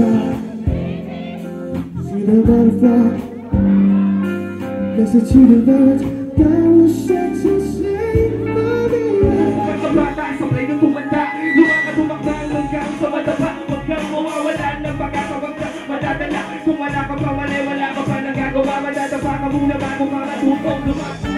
butterfly See the butterfly That's a to the bird That was Shakespeare's name for the end Tumataba, sabay ng tumanda Lumakas tumakda hanggang sa mataba Huwag kang mawawala ng pagkakawag ka Madadala, kung wala ka pa, wala, wala ka pa nagagawa Madadapa ka muna bago ka matutong lumakas